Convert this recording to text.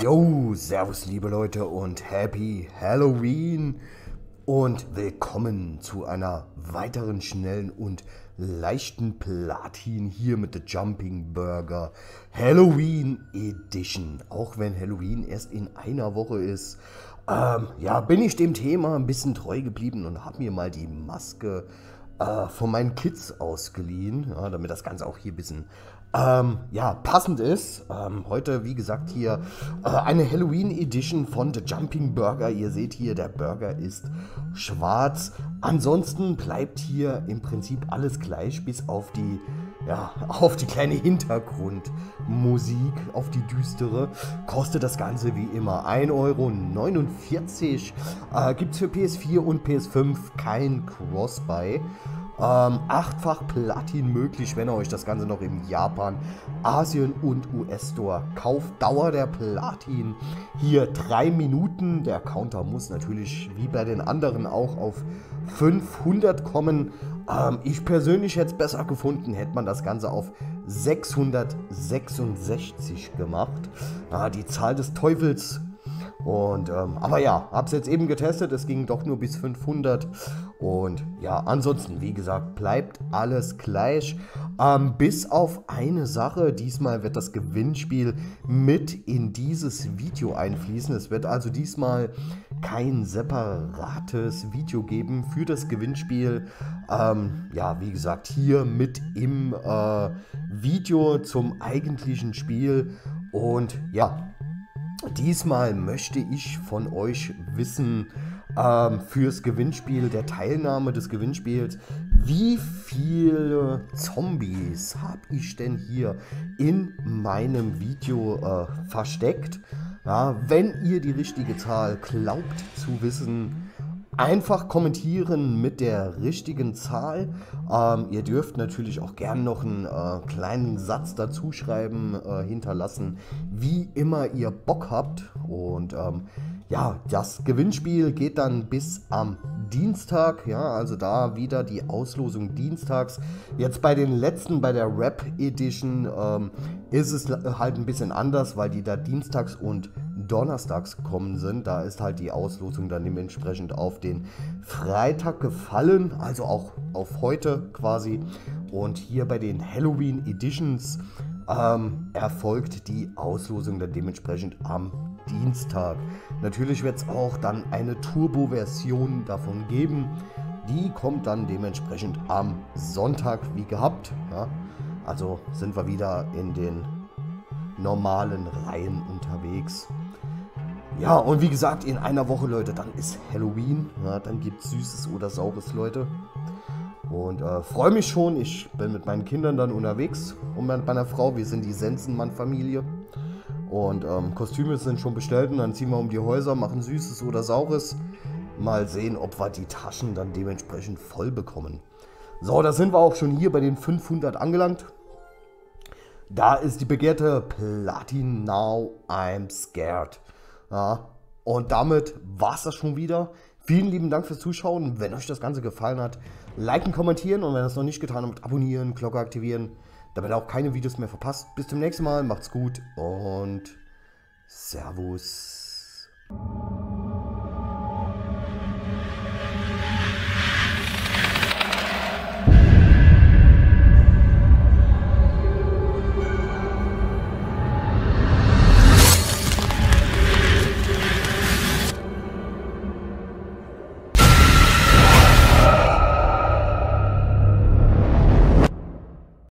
Yo, servus liebe Leute und Happy Halloween und willkommen zu einer weiteren schnellen und leichten Platin hier mit The Jumping Burger Halloween Edition. Auch wenn Halloween erst in einer Woche ist, ähm, ja, bin ich dem Thema ein bisschen treu geblieben und habe mir mal die Maske äh, von meinen Kids ausgeliehen, ja, damit das Ganze auch hier ein bisschen ähm, ja, passend ist. Ähm, heute, wie gesagt, hier äh, eine Halloween Edition von The Jumping Burger. Ihr seht hier, der Burger ist schwarz. Ansonsten bleibt hier im Prinzip alles gleich, bis auf die, ja, auf die kleine Hintergrundmusik, auf die düstere. Kostet das Ganze wie immer 1,49 Euro. Äh, Gibt es für PS4 und PS5 kein Cross-Buy. Ähm, achtfach Platin möglich, wenn ihr euch das Ganze noch im Japan, Asien und US-Store kauft. Dauer der Platin hier drei Minuten. Der Counter muss natürlich wie bei den anderen auch auf 500 kommen. Ähm, ich persönlich hätte es besser gefunden, hätte man das Ganze auf 666 gemacht. Ah, die Zahl des Teufels und, ähm, aber ja, hab's jetzt eben getestet, es ging doch nur bis 500. Und ja, ansonsten, wie gesagt, bleibt alles gleich. Ähm, bis auf eine Sache, diesmal wird das Gewinnspiel mit in dieses Video einfließen. Es wird also diesmal kein separates Video geben für das Gewinnspiel. Ähm, ja, wie gesagt, hier mit im äh, Video zum eigentlichen Spiel. Und ja, Diesmal möchte ich von euch wissen, ähm, fürs Gewinnspiel, der Teilnahme des Gewinnspiels, wie viele Zombies habe ich denn hier in meinem Video äh, versteckt? Ja, wenn ihr die richtige Zahl glaubt zu wissen, einfach kommentieren mit der richtigen Zahl. Ähm, ihr dürft natürlich auch gern noch einen äh, kleinen Satz dazu schreiben, äh, hinterlassen, wie immer ihr Bock habt. Und ähm, ja, das Gewinnspiel geht dann bis am Dienstag, ja, also da wieder die Auslosung dienstags. Jetzt bei den letzten, bei der Rap Edition, ähm, ist es halt ein bisschen anders, weil die da dienstags und donnerstags gekommen sind. Da ist halt die Auslosung dann dementsprechend auf den Freitag gefallen, also auch auf heute quasi. Und hier bei den Halloween Editions ähm, erfolgt die Auslosung dann dementsprechend am Dienstag. Natürlich wird es auch dann eine Turbo-Version davon geben. Die kommt dann dementsprechend am Sonntag wie gehabt. Ja. Also sind wir wieder in den normalen Reihen unterwegs. Ja, und wie gesagt, in einer Woche, Leute, dann ist Halloween. Ja, dann gibt es Süßes oder Saures, Leute. Und äh, freue mich schon. Ich bin mit meinen Kindern dann unterwegs und mit meiner Frau. Wir sind die Sensenmann-Familie. Und ähm, Kostüme sind schon bestellt und dann ziehen wir um die Häuser, machen Süßes oder Saures. Mal sehen, ob wir die Taschen dann dementsprechend voll bekommen. So, da sind wir auch schon hier bei den 500 angelangt. Da ist die begehrte Platin Now I'm Scared. Ja, und damit war es das schon wieder. Vielen lieben Dank fürs Zuschauen. Wenn euch das Ganze gefallen hat, liken, kommentieren und wenn ihr das noch nicht getan habt, abonnieren, Glocke aktivieren, damit ihr auch keine Videos mehr verpasst. Bis zum nächsten Mal, macht's gut und Servus.